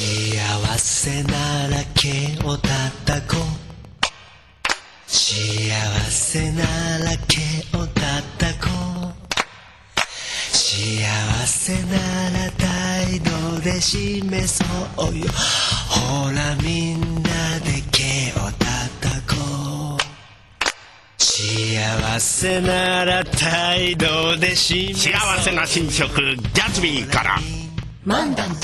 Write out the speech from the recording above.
幸せなら毛を叩こう。幸せなら毛を叩こう。幸せなら態度で示そうよ。ほらみんなで毛を叩こう。幸せなら態度で示そう幸せな新色ジャズビーから。マンダム